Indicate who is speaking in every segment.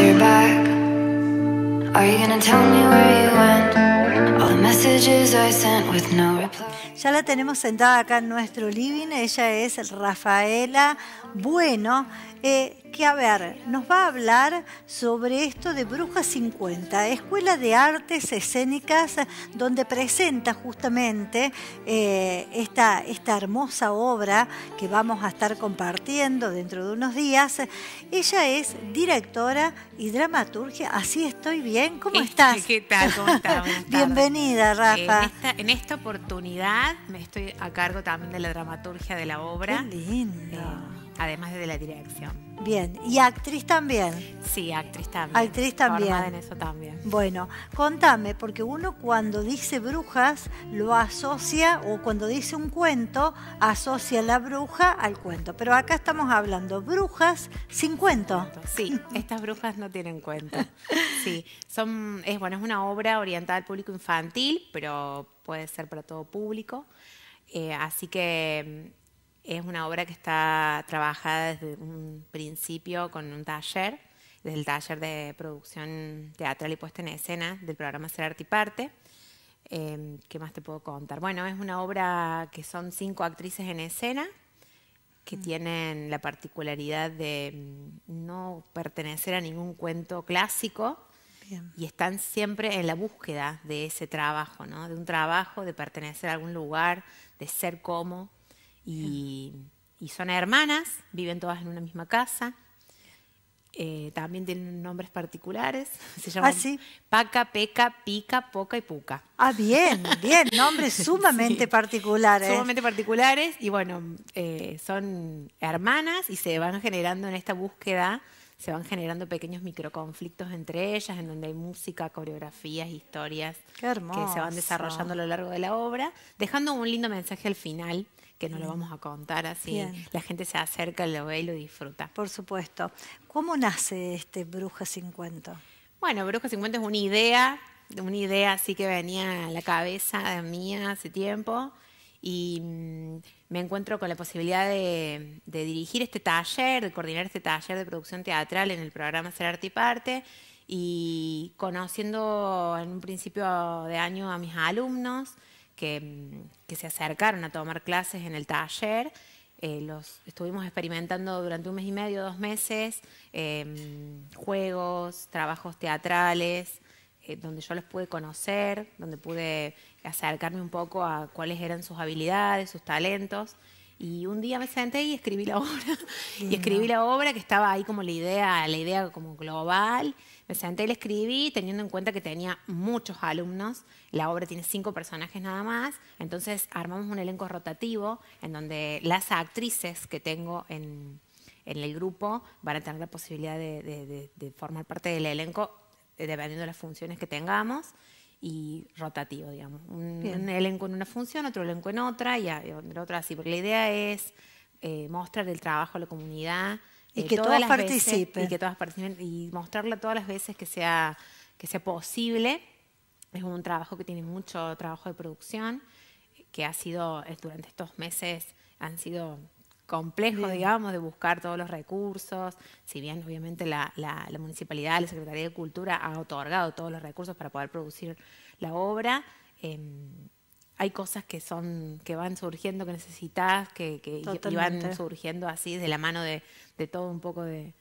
Speaker 1: your back? Are you gonna tell me where you went? All the messages I sent with no reply.
Speaker 2: Ya la tenemos sentada acá en nuestro living. Ella es Rafaela Bueno, eh, que a ver, nos va a hablar sobre esto de Bruja 50, Escuela de Artes Escénicas, donde presenta justamente eh, esta, esta hermosa obra que vamos a estar compartiendo dentro de unos días. Ella es directora y dramaturgia. Así estoy bien. ¿Cómo estás?
Speaker 3: ¿Qué tal? ¿Cómo estás?
Speaker 2: Bienvenida, Rafa.
Speaker 3: En esta, en esta oportunidad me estoy a cargo también de la dramaturgia de la obra.
Speaker 2: Qué lindo.
Speaker 3: eh, además de la dirección.
Speaker 2: Bien, y actriz también.
Speaker 3: Sí, actriz también.
Speaker 2: Actriz también.
Speaker 3: Formada en eso también.
Speaker 2: Bueno, contame, porque uno cuando dice brujas lo asocia, o cuando dice un cuento, asocia la bruja al cuento. Pero acá estamos hablando brujas sin cuento.
Speaker 3: Sí, estas brujas no tienen cuento. Sí, son, es, bueno, es una obra orientada al público infantil, pero puede ser para todo público. Eh, así que es una obra que está trabajada desde un principio con un taller, desde el taller de producción teatral y puesta en escena del programa Ser Arte y Parte. Eh, ¿Qué más te puedo contar? Bueno, es una obra que son cinco actrices en escena que tienen la particularidad de mm, no pertenecer a ningún cuento clásico y están siempre en la búsqueda de ese trabajo, ¿no? de un trabajo, de pertenecer a algún lugar, de ser como. Y, y son hermanas, viven todas en una misma casa. eh, también tienen nombres particulares. Se llaman
Speaker 2: sí.
Speaker 3: Paca, Peca, Pica, Poca y Puca.
Speaker 2: Ah, bien, bien, nombres sumamente
Speaker 3: Sí.
Speaker 2: particulares.
Speaker 3: Sumamente particulares y bueno, eh, son hermanas y se van generando en esta búsqueda, se van generando pequeños microconflictos entre ellas, en donde hay música, coreografías, historias
Speaker 2: Qué
Speaker 3: que se van desarrollando a lo largo de la obra, dejando un lindo mensaje al final, que no lo vamos a contar así,
Speaker 2: Bien.
Speaker 3: la gente se acerca, lo ve y lo disfruta.
Speaker 2: Por supuesto. ¿Cómo nace este Bruja sin cuento?
Speaker 3: Bueno, Bruja 50 es una idea, una idea así que venía a la cabeza mía hace tiempo y mm, me encuentro con la posibilidad de, de dirigir este taller, de coordinar este taller de producción teatral en el programa Ser Arte y Parte y conociendo en un principio de año a mis alumnos que, mm, que se acercaron a tomar clases en el taller. Eh, los estuvimos experimentando durante un mes y medio, dos meses, eh, juegos, trabajos teatrales, eh, donde yo los pude conocer, donde pude acercarme un poco a cuáles eran sus habilidades, sus talentos. Y un día me senté y escribí la obra. y escribí la obra que estaba ahí como la idea, la idea como global. Me senté y la escribí teniendo en cuenta que tenía muchos alumnos. La obra tiene cinco personajes nada más. Entonces armamos un elenco rotativo en donde las actrices que tengo en, en el grupo van a tener la posibilidad de, de- de- de formar parte del elenco eh, dependiendo de las funciones que tengamos y rotativo, digamos. Un, un elenco en una función, otro elenco en otra y, a- y otra así. Porque la idea es eh, mostrar el trabajo a la comunidad.
Speaker 2: Y
Speaker 3: eh,
Speaker 2: que
Speaker 3: todas
Speaker 2: todas
Speaker 3: las veces-
Speaker 2: participen.
Speaker 3: y que todas participen y mostrarla todas las veces que sea, que sea posible. Es un trabajo que tiene mucho trabajo de producción, que ha sido, durante estos meses, han sido complejos, digamos, de buscar todos los recursos. Si bien, obviamente, la, la- la municipalidad, la Secretaría de Cultura ha otorgado todos los recursos para poder producir la obra. em, hay cosas que son que van surgiendo que necesitas que, que- y- van surgiendo así de la mano de, de todo un poco de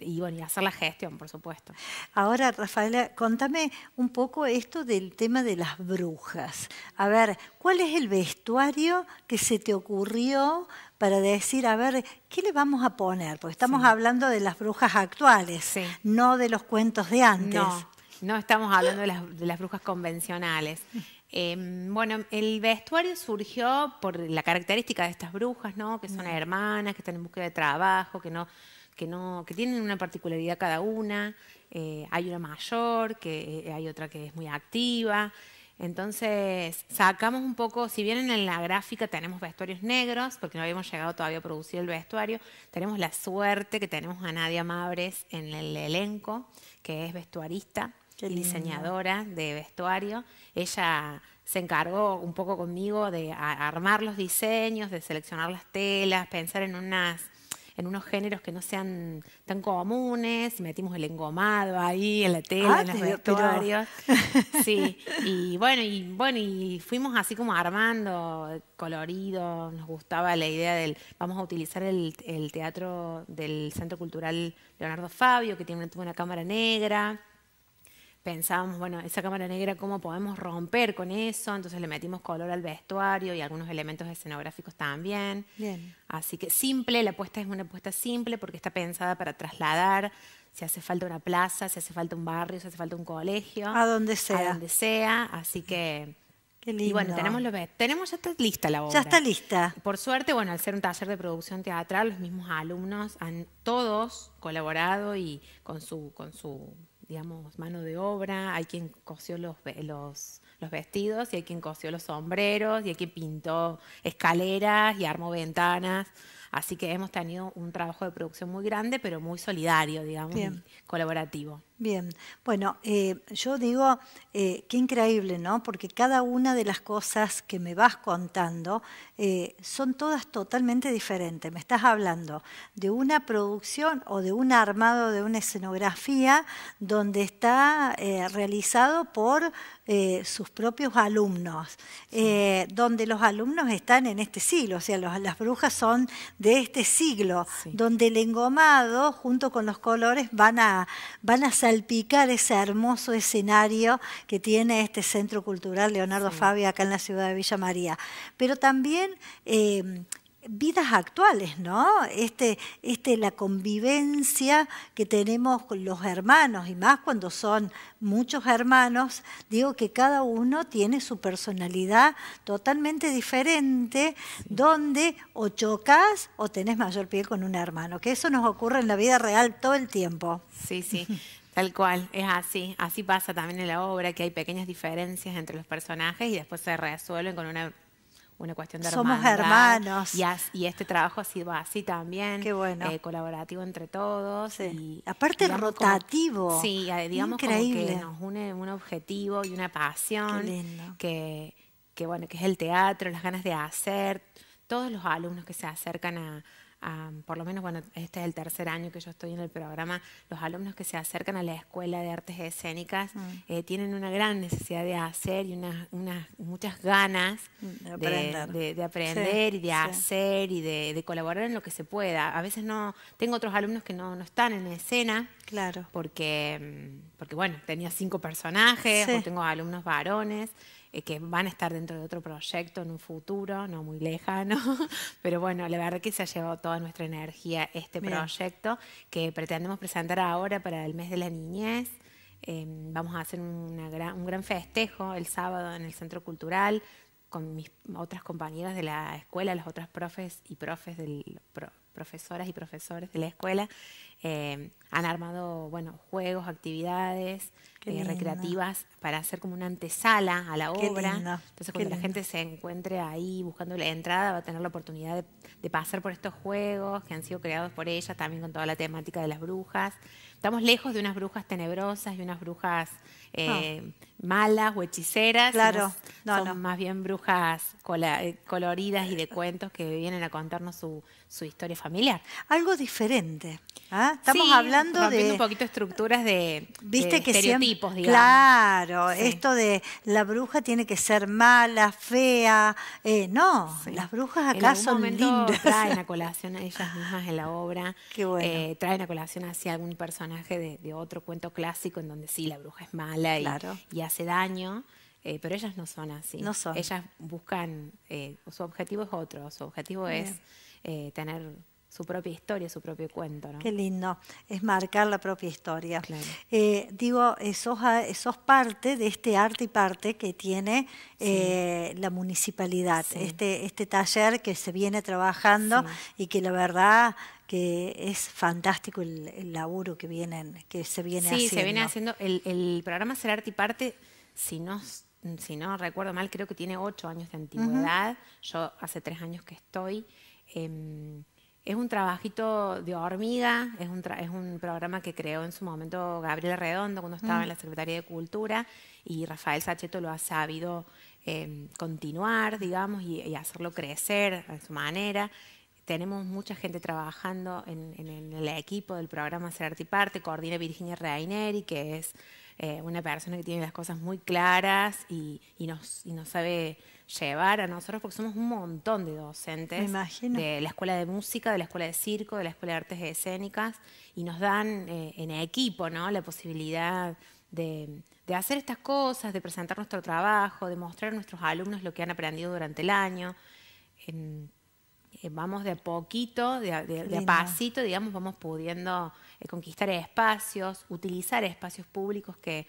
Speaker 3: y bueno y hacer la gestión por supuesto
Speaker 2: Ahora, Rafaela, contame un poco esto del tema de las brujas. A ver, ¿cuál es el vestuario que se te ocurrió para decir, a ver, ¿qué le vamos a poner? Porque estamos hablando de las brujas actuales,
Speaker 3: Sí.
Speaker 2: no de los cuentos de antes.
Speaker 3: No, no estamos hablando de las, de las brujas convencionales. Eh, bueno, el vestuario surgió por la característica de estas brujas, ¿no? Que son hermanas, que están en búsqueda de trabajo, que no, que no, que tienen una particularidad cada una. Eh, hay una mayor, que eh, hay otra que es muy activa. Entonces, sacamos un poco, si bien en la gráfica tenemos vestuarios negros, porque no habíamos llegado todavía a producir el vestuario, tenemos la suerte que tenemos a Nadia Mabres en el elenco, que es vestuarista y diseñadora de vestuario. Ella se encargó un poco conmigo de armar los diseños, de seleccionar las telas, pensar en unas en unos géneros que no sean tan comunes, metimos el engomado ahí en la tela,
Speaker 2: Ah,
Speaker 3: en los vestuarios. Sí, y bueno, y bueno, y fuimos así como armando, colorido, nos gustaba la idea del, vamos a utilizar el, el teatro del Centro Cultural Leonardo Fabio, que tiene tuvo una cámara negra. Pensábamos, bueno, esa cámara negra, ¿cómo podemos romper con eso? Entonces le metimos color al vestuario y algunos elementos escenográficos también.
Speaker 2: Bien.
Speaker 3: Así que simple, la apuesta es una apuesta simple porque está pensada para trasladar si hace falta una plaza, si hace falta un barrio, si hace falta un colegio.
Speaker 2: A donde sea.
Speaker 3: A donde sea, así que...
Speaker 2: Qué
Speaker 3: Y bueno,
Speaker 2: lindo.
Speaker 3: tenemos, ve- tenemos ya está lista la obra.
Speaker 2: Ya está lista.
Speaker 3: Por suerte, bueno, al ser un taller de producción teatral, los mismos alumnos han todos colaborado y con su, con su digamos, mano de obra. Hay quien cosió los, los, los vestidos y hay quien cosió los sombreros y hay quien pintó escaleras y armó ventanas. Así que hemos tenido un trabajo de producción muy grande, pero muy solidario, digamos,
Speaker 2: Bien.
Speaker 3: y colaborativo.
Speaker 2: Bien, bueno, eh, yo digo, eh, qué increíble, ¿no? Porque cada una de las cosas que me vas contando eh, son todas totalmente diferentes. Me estás hablando de una producción o de un armado de una escenografía donde está eh, realizado por sus propios alumnos, donde los alumnos están en este siglo, o sea, los- las brujas son de este siglo,
Speaker 3: Sí.
Speaker 2: donde el engomado junto con los colores van a, van a salpicar ese hermoso escenario que tiene este Centro Cultural Leonardo Fabio acá en la ciudad de Villa María. Pero también eh, vidas actuales, ¿no? Este, este, la convivencia que tenemos con los hermanos, y más cuando son muchos hermanos, digo que cada uno tiene su personalidad totalmente diferente, donde o chocas o tenés mayor piel con un hermano, que eso nos ocurre en la vida real todo el tiempo.
Speaker 3: Sí, sí, tal cual, es así. Así pasa también en la obra, que hay pequeñas diferencias entre los personajes y después se resuelven con una, una cuestión de
Speaker 2: Somos
Speaker 3: hermandad.
Speaker 2: hermanos.
Speaker 3: Y, as- y este trabajo ha sido así también.
Speaker 2: Qué bueno.
Speaker 3: eh, colaborativo entre todos.
Speaker 2: Sí.
Speaker 3: Y,
Speaker 2: Aparte
Speaker 3: digamos, como-
Speaker 2: rotativo.
Speaker 3: sí, eh, digamos como que nos une un objetivo y una pasión.
Speaker 2: Qué lindo.
Speaker 3: Que, que, bueno, que es el teatro, las ganas de hacer. Todos los alumnos que se acercan a, a- por lo menos, bueno, este es el tercer año que yo estoy en el programa, los alumnos que se acercan a la Escuela de Artes Escénicas
Speaker 2: Mm.
Speaker 3: eh, tienen una gran necesidad de hacer y unas, unas muchas ganas
Speaker 2: De
Speaker 3: de,
Speaker 2: aprender.
Speaker 3: de- de aprender
Speaker 2: Sí,
Speaker 3: y de
Speaker 2: sí.
Speaker 3: hacer y de, de colaborar en lo que se pueda. A veces no, tengo otros alumnos que no, no están en escena,
Speaker 2: Claro.
Speaker 3: porque, mm, porque bueno, tenía cinco personajes,
Speaker 2: Sí.
Speaker 3: o tengo alumnos varones eh, que van a estar dentro de otro proyecto en un futuro, no muy lejano, pero bueno, la verdad que se ha llevado toda nuestra energía este
Speaker 2: Bien.
Speaker 3: proyecto que pretendemos presentar ahora para el mes de la niñez. Eh, vamos a hacer una gran- un gran festejo el sábado en el Centro Cultural con mis otras compañeras de la escuela, las otras profes y profes del, pro- profesoras y profesores de la escuela. Eh, han armado bueno, juegos, actividades eh, recreativas para hacer como una antesala a la
Speaker 2: Qué
Speaker 3: obra.
Speaker 2: lindo,
Speaker 3: Entonces,
Speaker 2: qué
Speaker 3: cuando la
Speaker 2: lindo.
Speaker 3: gente se encuentre ahí buscando la entrada, va a tener la oportunidad de, de pasar por estos juegos que han sido creados por ella, también con toda la temática de las brujas. Estamos lejos de unas brujas tenebrosas y unas brujas eh, malas o hechiceras.
Speaker 2: Claro, no,
Speaker 3: son
Speaker 2: no.
Speaker 3: más bien brujas cola- coloridas y de cuentos que vienen a contarnos su, su historia familiar.
Speaker 2: Algo diferente. ¿ah? Estamos
Speaker 3: Sí,
Speaker 2: hablando de...
Speaker 3: un poquito estructuras de,
Speaker 2: Viste
Speaker 3: de
Speaker 2: que siempre,
Speaker 3: estereotipos, digamos.
Speaker 2: claro,
Speaker 3: Sí.
Speaker 2: esto de la bruja tiene que ser mala, fea, eh, no,
Speaker 3: Sí.
Speaker 2: las brujas
Speaker 3: En
Speaker 2: acá
Speaker 3: algún
Speaker 2: son
Speaker 3: momento
Speaker 2: lindas.
Speaker 3: traen a colación a ellas mismas en la obra.
Speaker 2: Qué bueno.
Speaker 3: eh, traen a colación hacia algún personaje de, de otro cuento clásico en donde sí, la bruja es mala y,
Speaker 2: Claro.
Speaker 3: y hace daño. eh, pero ellas no son así.
Speaker 2: No son.
Speaker 3: Ellas buscan, su objetivo es otro, su objetivo es
Speaker 2: Bien.
Speaker 3: tener su propia historia, su propio cuento. ¿no?
Speaker 2: Qué lindo, es marcar la propia historia.
Speaker 3: Claro.
Speaker 2: Eh, digo, sos, sos parte de este arte y parte que tiene eh, la municipalidad,
Speaker 3: Sí.
Speaker 2: este, este taller que se viene trabajando
Speaker 3: Sí.
Speaker 2: y que la verdad que es fantástico el, el laburo que vienen, que se viene
Speaker 3: sí,
Speaker 2: haciendo.
Speaker 3: se viene haciendo. El, el programa Ser Arte y Parte, si no, si no recuerdo mal, creo que tiene ocho años de antigüedad. Yo hace tres años que estoy. Em, es un trabajito de hormiga, es un, es un programa que creó en su momento Gabriela Redondo cuando estaba en la Secretaría de Cultura y Rafael Sacheto lo ha sabido em, continuar, digamos, y, y hacerlo crecer a su manera. Tenemos mucha gente trabajando en, el equipo del programa Ser Arte y Parte, coordina Virginia Reineri, que es eh, una persona que tiene las cosas muy claras y, nos, y nos sabe llevar a nosotros, porque somos un montón de docentes de la escuela de música, de la escuela de circo, de la escuela de artes escénicas, y nos dan eh, en equipo ¿no? la posibilidad de, hacer estas cosas, de presentar nuestro trabajo, de mostrar a nuestros alumnos lo que han aprendido durante el año. Eh, vamos de a poquito, de a, pasito, digamos, vamos pudiendo eh, conquistar espacios, utilizar espacios públicos que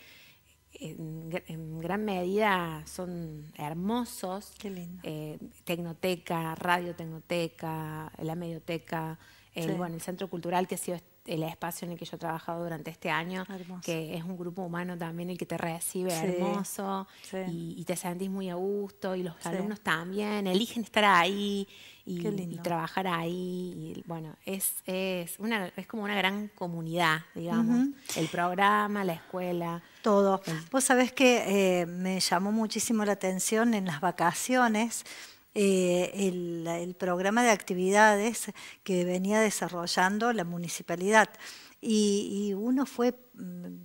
Speaker 3: en, gran medida son hermosos.
Speaker 2: Qué lindo.
Speaker 3: Eh, tecnoteca, Radio Tecnoteca, la Medioteca, el, bueno, el Centro Cultural que ha sido el espacio en el que yo he trabajado durante este año, que es un grupo humano también el que te recibe hermoso y, te sentís muy a gusto y los alumnos también eligen estar ahí y, trabajar ahí. Y, bueno, es, es, una, es como una gran comunidad, digamos. El programa, la escuela.
Speaker 2: Todo. Vos sabés que eh, me llamó muchísimo la atención en las vacaciones. Eh, el, el, programa de actividades que venía desarrollando la municipalidad. Y, uno fue,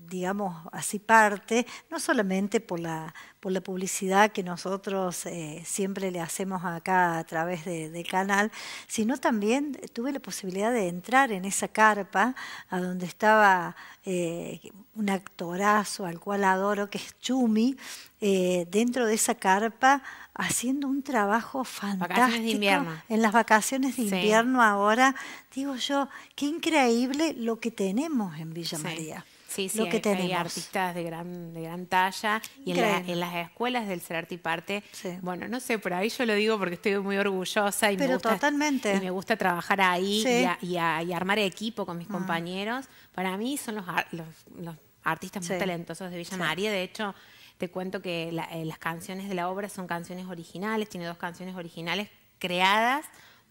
Speaker 2: digamos, así parte, no solamente por la, por la publicidad que nosotros eh, siempre le hacemos acá a través del canal, sino también tuve la posibilidad de entrar en esa carpa a donde estaba eh, un actorazo al cual adoro, que es Chumi, eh, dentro de esa carpa haciendo un trabajo fantástico en las vacaciones de invierno ahora. Digo yo, qué increíble lo que tenemos en Villa María.
Speaker 3: Sí, sí, lo que hay, artistas de gran, de gran talla y en, las escuelas del Ser Arte y Parte, bueno, no sé, por ahí yo lo digo porque estoy muy orgullosa y, me, gusta,
Speaker 2: totalmente.
Speaker 3: y me gusta trabajar ahí y, armar equipo con mis mm. compañeros. Para mí son los, los, artistas más talentosos de Villa María, de hecho te cuento que eh, las canciones de la obra son canciones originales, tiene dos canciones originales creadas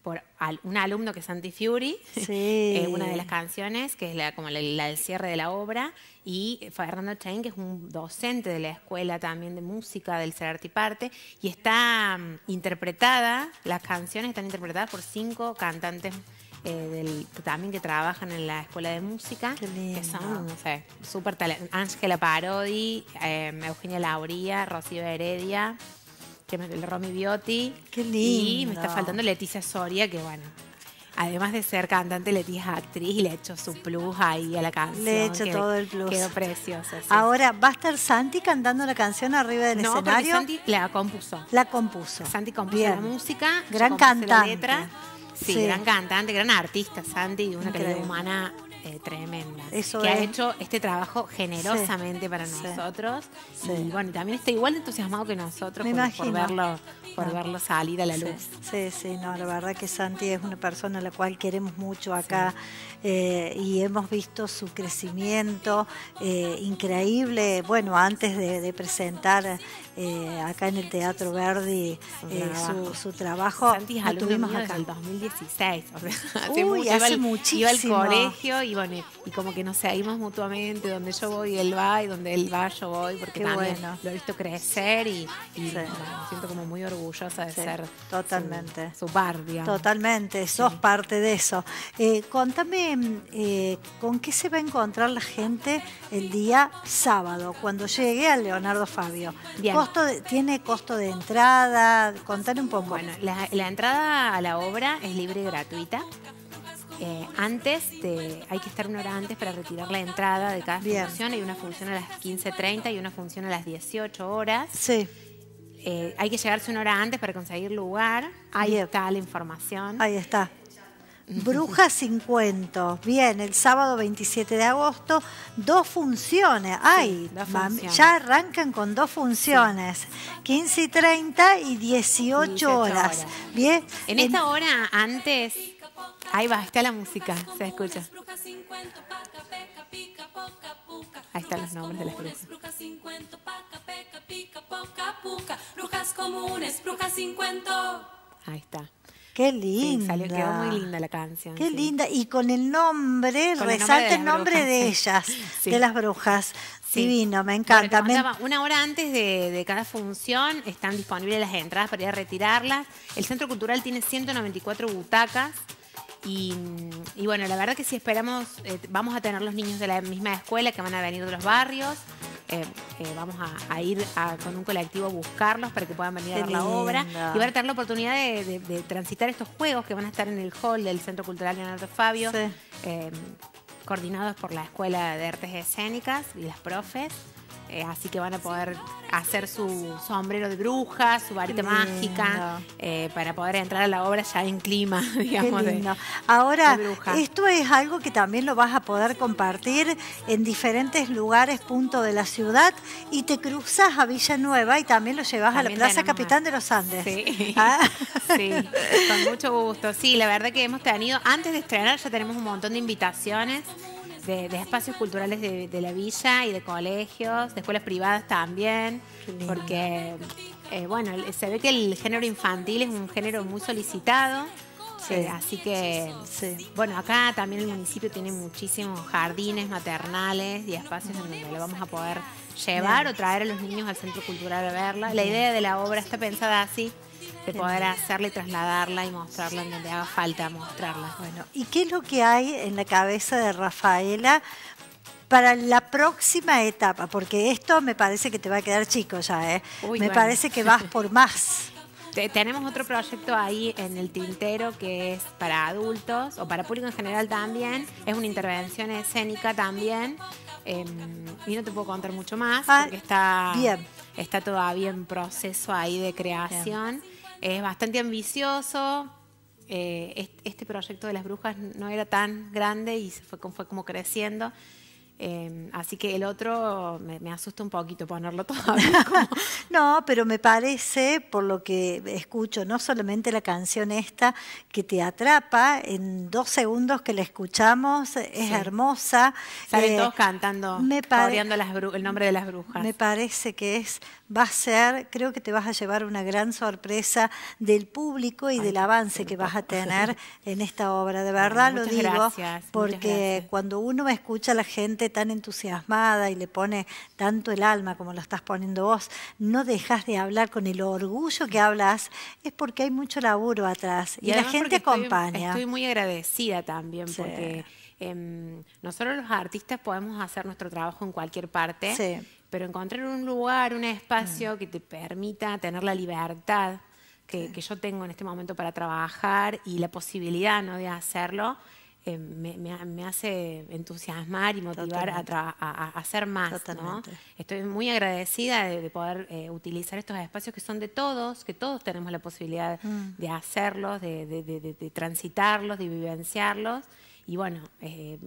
Speaker 3: por un alumno que es Santi Fiori, eh, una de las canciones, que es la, como la, del cierre de la obra, y Fernando Chain, que es un docente de la escuela también de música del Ser Arte y Parte, y está mm, interpretada, las canciones están interpretadas por cinco cantantes eh, del, también que trabajan en la escuela de música, que son, no sé, súper talentosos. Ángela Parodi, eh, Eugenia Lauría, Rocío Heredia, que me, Romy Biotti.
Speaker 2: Qué lindo.
Speaker 3: Y me está faltando Leticia Soria, que bueno, además de ser cantante, Leticia es actriz y le he hecho su plus ahí a la canción.
Speaker 2: Le he hecho todo el plus.
Speaker 3: Quedó precioso.
Speaker 2: Ahora, ¿va a estar Santi cantando la canción arriba del
Speaker 3: no,
Speaker 2: escenario?
Speaker 3: No, Santi la compuso.
Speaker 2: La compuso.
Speaker 3: Santi compuso la música.
Speaker 2: Gran cantante. La letra.
Speaker 3: Sí, gran cantante, gran artista, Santi, una calidad humana eh, tremenda.
Speaker 2: Eso
Speaker 3: que ha hecho este trabajo generosamente para nosotros. Y bueno, también está igual de entusiasmado que nosotros por, verlo, por verlo salir a la luz.
Speaker 2: Sí, sí, no, la verdad que Santi es una persona a la cual queremos mucho acá eh, y hemos visto su crecimiento eh, increíble. Bueno, antes de, presentar eh, acá en el Teatro Verdi su, trabajo,
Speaker 3: Santi es tuvimos acá. en el 2016.
Speaker 2: hace, Uy, hace muchísimo. Iba
Speaker 3: al colegio y, bueno, y como que nos seguimos mutuamente, donde yo voy él va y donde él va yo voy, porque también lo he visto crecer y, me siento como muy orgullosa de ser
Speaker 2: totalmente.
Speaker 3: Su, par,
Speaker 2: Totalmente, sos parte de eso. contame eh, con qué se va a encontrar la gente el día sábado, cuando llegue al Leonardo Fabio. Costo ¿Tiene costo de entrada? Contar un poco.
Speaker 3: Bueno, la, entrada a la obra es libre y gratuita. Eh, antes de, hay que estar una hora antes para retirar la entrada de cada función. Hay una función a las 15.30 y una función a las 18 horas.
Speaker 2: Sí.
Speaker 3: Eh, hay que llegarse una hora antes para conseguir lugar. Ahí está la información.
Speaker 2: Ahí está. Brujas 50. Bien, el sábado 27 de agosto, dos funciones. Ay, ya arrancan con dos funciones. 15 y 30 y 18, horas. Bien.
Speaker 3: En, esta hora antes, ahí va, está la música, se escucha. Ahí están los nombres de las brujas. Brujas comunes, brujas 50. Ahí está.
Speaker 2: Qué linda.
Speaker 3: quedó muy linda la canción.
Speaker 2: Qué linda. Y con el nombre, resalta el nombre de, ellas, de las brujas. Divino, me encanta.
Speaker 3: una hora antes de, cada función están disponibles las entradas para ir a retirarlas. El Centro Cultural tiene 194 butacas. Y, y bueno, la verdad que sí esperamos, eh, vamos a tener los niños de la misma escuela que van a venir de los barrios. Eh, eh, vamos a, a ir a- con un colectivo a buscarlos para que puedan venir
Speaker 2: Qué
Speaker 3: a ver la obra y van a tener la oportunidad de, de- de transitar estos juegos que van a estar en el hall del Centro Cultural Leonardo Fabio,
Speaker 2: Sí.
Speaker 3: coordinados por la Escuela de Artes Escénicas y las profes. Eh, así que van a poder hacer su sombrero de bruja, su varita
Speaker 2: Qué
Speaker 3: mágica, eh, para poder entrar a la obra ya en clima,
Speaker 2: Qué
Speaker 3: digamos. de-
Speaker 2: lindo. Ahora,
Speaker 3: de bruja.
Speaker 2: esto es algo que también lo vas a poder compartir en diferentes lugares, punto de la ciudad, y te cruzas a Villanueva y también lo llevas a la
Speaker 3: También
Speaker 2: Plaza Capitán de los Andes.
Speaker 3: Sí.
Speaker 2: Ah.
Speaker 3: sí, con mucho gusto. Sí, la verdad que hemos tenido, antes de estrenar ya tenemos un montón de invitaciones de, de espacios culturales de, de la villa y de colegios, de escuelas privadas también, porque, eh, bueno, se ve que el género infantil es un género muy solicitado.
Speaker 2: Sí.
Speaker 3: eh, así que,
Speaker 2: Sí.
Speaker 3: bueno, acá también el municipio tiene muchísimos jardines maternales y espacios en donde lo vamos a poder llevar
Speaker 2: Bien.
Speaker 3: o traer a los niños al centro cultural a verla. La idea de la obra está pensada así, de poder hacerla y trasladarla y mostrarla en donde haga falta mostrarla.
Speaker 2: Bueno, ¿y qué es lo que hay en la cabeza de Rafaela para la próxima etapa? Porque esto me parece que te va a quedar chico ya, ¿eh?
Speaker 3: Uy,
Speaker 2: me
Speaker 3: bueno.
Speaker 2: parece que vas por más.
Speaker 3: Te- tenemos otro proyecto ahí en el tintero que es para adultos o para público en general también. Es una intervención escénica también. eh, y no te puedo contar mucho más
Speaker 2: Ah,
Speaker 3: porque está,
Speaker 2: bien.
Speaker 3: está todavía en proceso ahí de creación. Es bastante ambicioso. eh, est- este proyecto de las brujas no era tan grande y se fue, fue como creciendo. Eh, así que el otro me, me asusta un poquito ponerlo todavía como,
Speaker 2: No, pero me parece, por lo que escucho, no solamente la canción esta, que te atrapa, en dos segundos que la escuchamos, es
Speaker 3: Sí.
Speaker 2: hermosa.
Speaker 3: Salen
Speaker 2: Eh,
Speaker 3: todos cantando,
Speaker 2: me
Speaker 3: las el nombre de las brujas.
Speaker 2: Me parece que es, va a ser, creo que te vas a llevar una gran sorpresa del público y del avance que vas a tener en esta obra. De verdad lo digo,
Speaker 3: gracias,
Speaker 2: porque cuando uno escucha a la gente tan entusiasmada y le pone tanto el alma como lo estás poniendo vos, no dejas de hablar con el orgullo que hablas, es porque hay mucho laburo atrás y, la gente
Speaker 3: estoy-
Speaker 2: acompaña.
Speaker 3: Estoy, muy agradecida también
Speaker 2: Sí.
Speaker 3: porque em, nosotros los artistas podemos hacer nuestro trabajo en cualquier parte,
Speaker 2: Sí. Mm.
Speaker 3: pero encontrar un lugar, un espacio que te permita tener la libertad que, que yo tengo en este momento para trabajar y la posibilidad ¿no? de hacerlo. Eh, me, me ha- me hace entusiasmar y motivar a, hacer más. ¿no? Estoy muy agradecida de, de poder eh, utilizar estos espacios que son de todos, que todos tenemos la posibilidad
Speaker 2: Mm.
Speaker 3: de hacerlos, de, de- de- de- de transitarlos, de vivenciarlos. Y bueno, eh,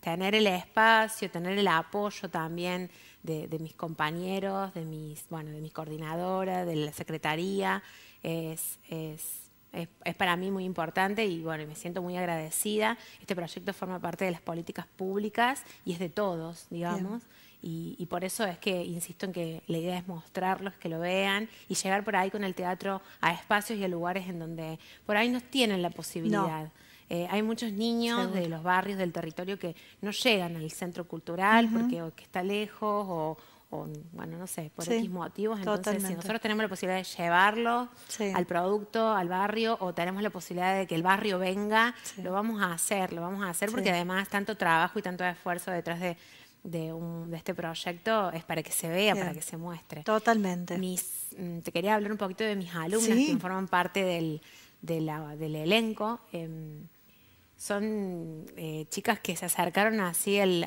Speaker 3: tener el espacio, tener el apoyo también de, de mis compañeros, de mis, bueno, de mis coordinadoras, de la secretaría, es, es- es- es para mí muy importante y bueno, me siento muy agradecida. Este proyecto forma parte de las políticas públicas y es de todos, digamos. Y, y por eso es que insisto en que la idea es mostrarlos, que lo vean y llegar por ahí con el teatro a espacios y a lugares en donde por ahí no tienen la posibilidad. Eh, hay muchos niños
Speaker 2: Seguro.
Speaker 3: de los barrios del territorio que no llegan al centro cultural porque o que está lejos o, o, bueno, no sé, por
Speaker 2: Sí,
Speaker 3: X motivos. Entonces, si nosotros tenemos la posibilidad de llevarlo
Speaker 2: Sí.
Speaker 3: al producto, al barrio, o tenemos la posibilidad de que el barrio venga,
Speaker 2: Sí.
Speaker 3: lo vamos a hacer, lo vamos a hacer porque además tanto trabajo y tanto esfuerzo detrás de, de, un- de este proyecto es para que se vea,
Speaker 2: Bien.
Speaker 3: para que se muestre.
Speaker 2: Totalmente.
Speaker 3: Mis, mm, te quería hablar un poquito de mis alumnas que forman parte del, de la- del elenco. Em, son eh, chicas que se acercaron así al-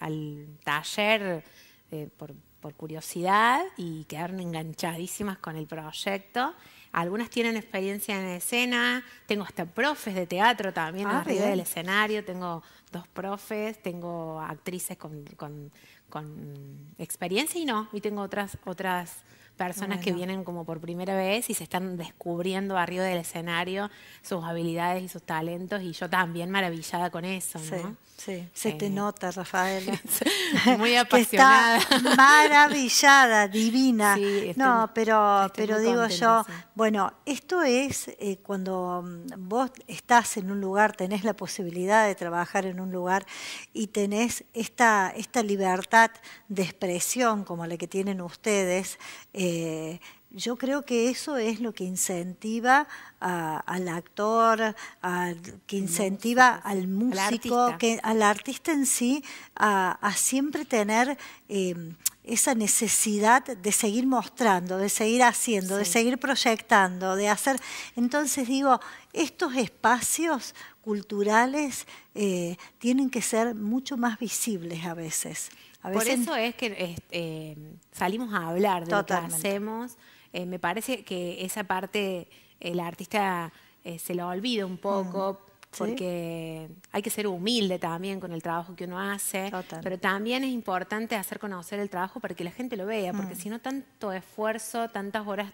Speaker 3: al taller eh, por, por curiosidad y quedaron enganchadísimas con el proyecto. Algunas tienen experiencia en escena, tengo hasta profes de teatro también
Speaker 2: Ah,
Speaker 3: arriba
Speaker 2: bien.
Speaker 3: del escenario, tengo dos profes, tengo actrices con, con- con experiencia y no, y tengo otras, otras personas que vienen como por primera vez y se están descubriendo arriba del escenario sus habilidades y sus talentos y yo también maravillada con eso,
Speaker 2: Sí,
Speaker 3: ¿no?
Speaker 2: sí, se te
Speaker 3: Eh,
Speaker 2: nota, Rafaela.
Speaker 3: Muy
Speaker 2: que
Speaker 3: apasionada.
Speaker 2: está maravillada, divina.
Speaker 3: Sí, estoy-
Speaker 2: no, pero, pero digo
Speaker 3: contenta,
Speaker 2: yo,
Speaker 3: sí.
Speaker 2: bueno, esto es eh, cuando mm, vos estás en un lugar, tenés la posibilidad de trabajar en un lugar y tenés esta, esta libertad de expresión como la que tienen ustedes. eh, yo creo que eso es lo que incentiva al actor, que incentiva al músico, al que al artista en sí a, siempre tener em, esa necesidad de seguir mostrando, de seguir haciendo, de seguir proyectando, de hacer. Entonces digo, estos espacios culturales eh, tienen que ser mucho más visibles a veces.
Speaker 3: Por eso es que eh, salimos a hablar de lo que hacemos. Eh, me parece que esa parte el artista se lo olvida un poco. Porque hay que ser humilde también con el trabajo que uno hace, pero también es importante hacer conocer el trabajo para que la gente lo vea, porque mm. si no tanto esfuerzo, tantas horas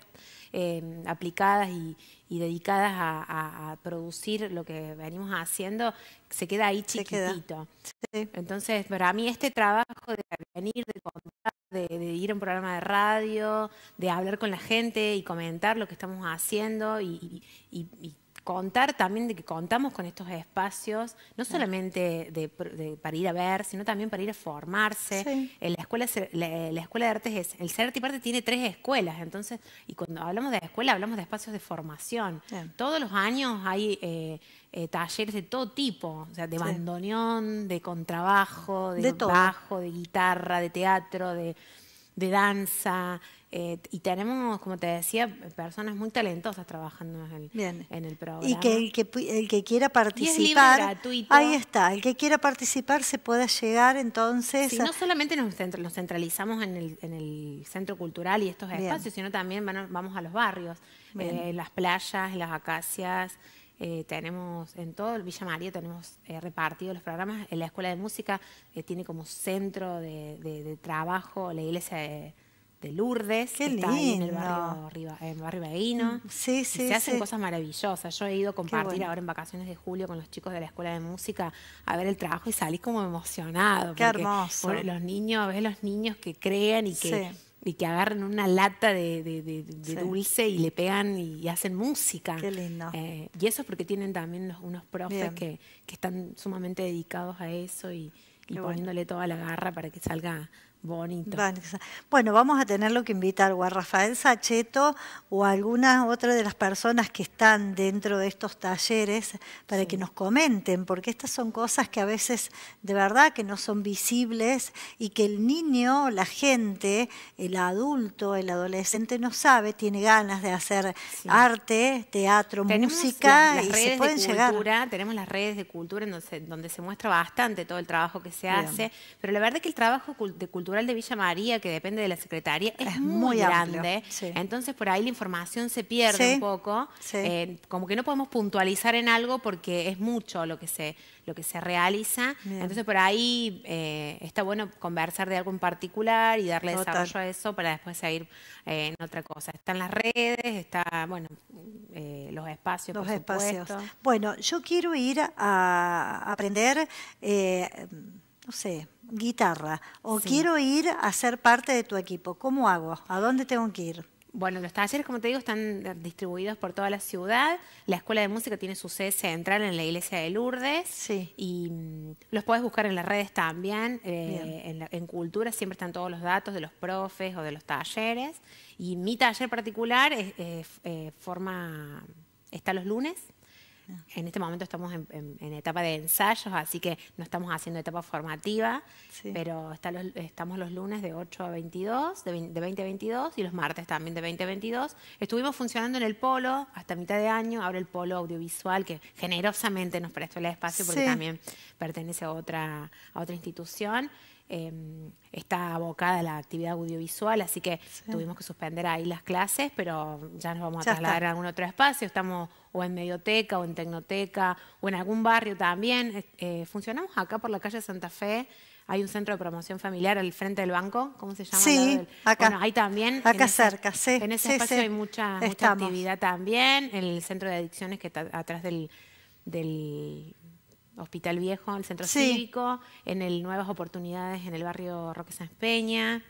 Speaker 3: eh, aplicadas y, dedicadas a, producir lo que venimos haciendo, se queda ahí chiquitito. Entonces, para mí este trabajo de venir, de contar, de, ir a un programa de radio, de hablar con la gente y comentar lo que estamos haciendo y, y contar también de que contamos con estos espacios, no solamente de, para ir a ver, sino también para ir a formarse. En la escuela, la, escuela de artes es, el CERTI parte tiene tres escuelas, entonces, y cuando hablamos de escuela hablamos de espacios de formación. Todos los años hay eh, eh, talleres de todo tipo, o sea, de bandoneón, de contrabajo, de, bajo, de guitarra, de teatro, de, de danza, eh, y tenemos, como te decía, personas muy talentosas trabajando en, en el programa.
Speaker 2: Y que el que, el que quiera participar, ahí está, el que quiera participar se pueda llegar entonces.
Speaker 3: Sí, no solamente nos, centralizamos en el, en el, centro cultural y estos espacios, sino también vamos a los barrios, eh, las playas, las acacias. Eh, tenemos en todo el Villa María tenemos repartidos los programas. En la Escuela de Música tiene como centro de, de trabajo la iglesia de de Lourdes, que está ahí en el barrio, en barrio Beguino.
Speaker 2: Mm, sí, sí,
Speaker 3: se hacen cosas maravillosas. Yo he ido a compartir ahora en vacaciones de julio con los chicos de la escuela de música a ver el trabajo y salí como emocionado.
Speaker 2: Qué hermoso.
Speaker 3: los niños, ves los niños que crean y que y que agarran una lata de, dulce y le pegan y, hacen música.
Speaker 2: Qué lindo.
Speaker 3: Eh, y eso es porque tienen también unos, profes que, están sumamente dedicados a eso y, poniéndole toda la garra para que salga Bonito.
Speaker 2: Bueno, vamos a tenerlo que invitar o a Rafael Sacheto o a alguna otra de las personas que están dentro de estos talleres para que nos comenten, porque estas son cosas que a veces de verdad que no son visibles y que el niño, la gente, el adulto, el adolescente no sabe, tiene ganas de hacer arte, teatro, música y se pueden llegar.
Speaker 3: Tenemos las redes de cultura en donde donde se muestra bastante todo el trabajo que se hace, pero la verdad es que el trabajo de cultura de Villa María, que depende de la Secretaría, es, muy, grande. Entonces por ahí la información se pierde un poco. Eh, como que no podemos puntualizar en algo porque es mucho lo que se, lo que se realiza. Entonces por ahí eh, está bueno conversar de algo en particular y darle desarrollo a eso para después seguir eh, en otra cosa. Están las redes, está, bueno, los espacios. Los espacios.
Speaker 2: Bueno, yo quiero ir a aprender, no sé, guitarra o quiero ir a ser parte de tu equipo, ¿cómo hago? ¿A dónde tengo que ir?
Speaker 3: Bueno, los talleres, como te digo, están distribuidos por toda la ciudad. La Escuela de Música tiene su sede central en la iglesia de Lourdes.
Speaker 2: Sí.
Speaker 3: Y mm, los puedes buscar en las redes también. Eh, en, Cultura siempre están todos los datos de los profes o de los talleres. Y mi taller particular es, eh, forma, está los lunes en este momento estamos en, etapa de ensayos, así que no estamos haciendo etapa formativa, pero estamos los lunes de 8 a 22, de, 20 a 22, y los martes también de 20 a 22. Estuvimos funcionando en el polo hasta mitad de año, ahora el polo audiovisual, que generosamente nos prestó el espacio porque también pertenece a otra, a otra institución. Em, está abocada a la actividad audiovisual, así que tuvimos que suspender ahí las clases, pero ya nos vamos a trasladar a algún otro espacio. Estamos o en Medioteca o en Tecnoteca o en algún barrio también. Eh, funcionamos acá por la calle Santa Fe. Hay un centro de promoción familiar al frente del banco, ¿cómo se llama?
Speaker 2: Sí, acá.
Speaker 3: Bueno, ahí también.
Speaker 2: Acá cerca, sí.
Speaker 3: En ese espacio hay mucha, actividad también. En el centro de adicciones que está atrás del Hospital Viejo, el Centro Cívico, en el Nuevas Oportunidades en el barrio Roque San Peña,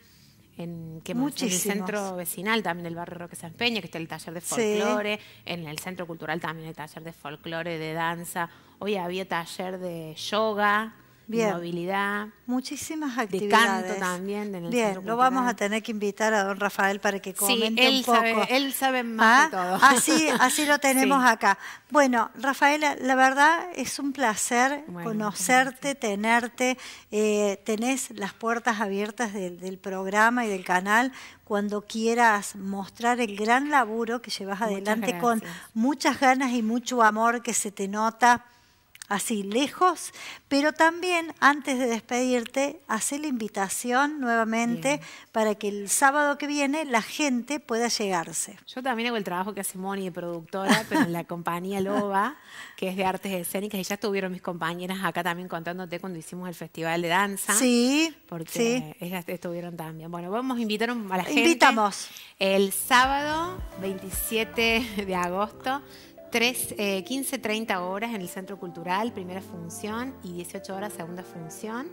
Speaker 3: en, en el centro vecinal también del barrio Roque San Peña, que está el taller de folclore, en el centro cultural también el taller de folclore, de danza. Hoy había taller de yoga,
Speaker 2: Bien.
Speaker 3: movilidad.
Speaker 2: Muchísimas
Speaker 3: De
Speaker 2: actividades.
Speaker 3: canto también. en el
Speaker 2: Bien,
Speaker 3: Centro
Speaker 2: lo vamos a tener que invitar a don Rafael para que comente
Speaker 3: él
Speaker 2: un poco.
Speaker 3: sabe- él sabe más de todo.
Speaker 2: Así, así lo tenemos
Speaker 3: Sí.
Speaker 2: acá. Bueno, Rafaela, la verdad es un placer
Speaker 3: Bueno,
Speaker 2: conocerte, tenerte. eh, tenés las puertas abiertas del, del programa y del canal cuando quieras mostrar el gran laburo que llevas
Speaker 3: Muchas
Speaker 2: adelante con muchas ganas y mucho amor que se te nota así lejos, pero también antes de despedirte, hace la invitación nuevamente
Speaker 3: Bien.
Speaker 2: para que el sábado que viene la gente pueda llegarse.
Speaker 3: Yo también hago el trabajo que hace Moni de productora, pero en la compañía Loba, que es de artes escénicas, y ya estuvieron mis compañeras acá también contándote cuando hicimos el festival de danza.
Speaker 2: Sí,
Speaker 3: Porque
Speaker 2: sí.
Speaker 3: ellas estuvieron también. Bueno, vamos a invitar a la gente.
Speaker 2: Invitamos.
Speaker 3: El sábado 27 de agosto, 3, eh, 15, 30 horas en el Centro Cultural, primera función, y 18 horas, segunda función.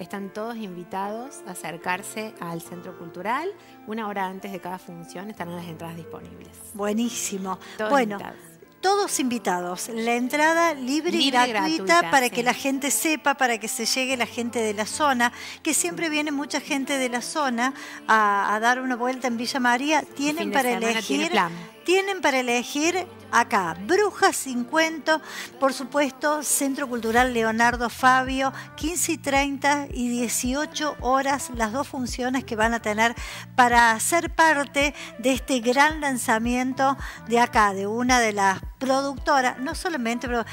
Speaker 3: Están todos invitados a acercarse al Centro Cultural. Una hora antes de cada función estarán las entradas disponibles.
Speaker 2: Buenísimo.
Speaker 3: Todos
Speaker 2: bueno,
Speaker 3: invitados.
Speaker 2: todos invitados. La entrada libre, y
Speaker 3: Libre y
Speaker 2: gratuita,
Speaker 3: gratuita,
Speaker 2: para
Speaker 3: sí.
Speaker 2: que la gente sepa, para que se llegue la gente de la zona, que siempre viene mucha gente de la zona a, a dar una vuelta en Villa María. Tienen para elegir.
Speaker 3: tiene plan.
Speaker 2: Tienen para elegir acá, Brujas 50, por supuesto, Centro Cultural Leonardo Fabio, 15 y 30 y 18 horas, las dos funciones que van a tener para ser parte de este gran lanzamiento de acá, de una de las productoras, no solamente, pero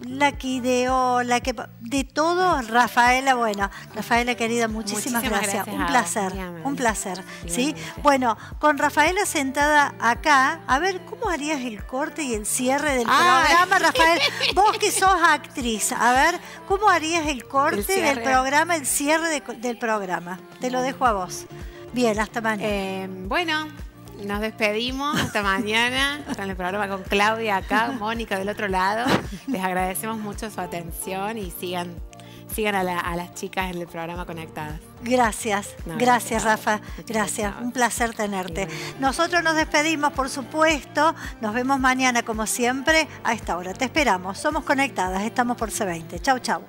Speaker 2: la que ideó, la que de todo, Rafaela, bueno, Rafaela querida, muchísimas,
Speaker 3: Muchísimas
Speaker 2: gracias.
Speaker 3: gracias
Speaker 2: un placer, un placer, ¿sí? Bueno, con Rafaela sentada acá, a ver, ¿cómo harías el corte y el cierre del
Speaker 3: Ay.
Speaker 2: programa, Rafael? Vos que sos actriz, a ver, ¿cómo harías el corte
Speaker 3: El
Speaker 2: del programa, el cierre de- del programa? Te lo dejo a vos. Bien, hasta mañana.
Speaker 3: Eh, bueno, nos despedimos hasta mañana con el programa con Claudia acá, Mónica del otro lado. Les agradecemos mucho su atención y sigan, sigan a, la- a las chicas en el programa conectadas.
Speaker 2: Gracias,
Speaker 3: No,
Speaker 2: gracias. Rafa, gracias, un placer tenerte. Nosotros nos despedimos, por supuesto, nos vemos mañana como siempre a esta hora. Te esperamos, somos conectadas, estamos por C20. Chau, chau.